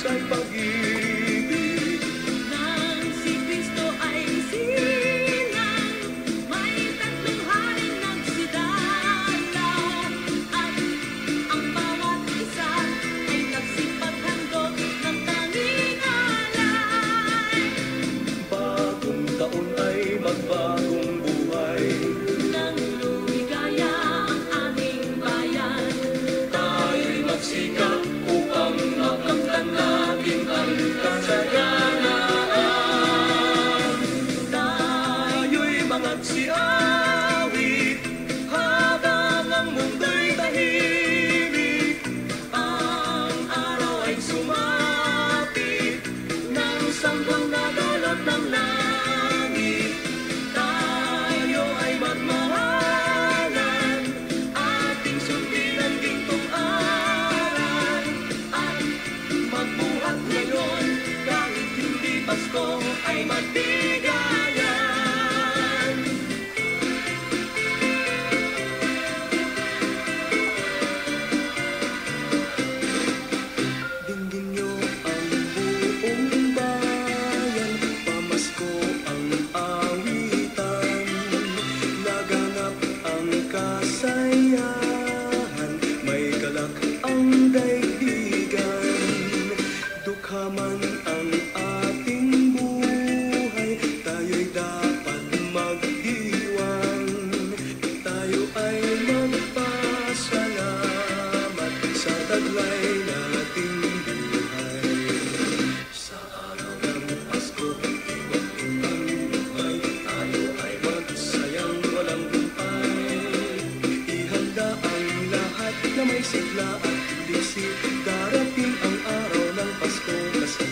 Stay na may sigla at hindi Darating ang araw ng Pasko. Kasi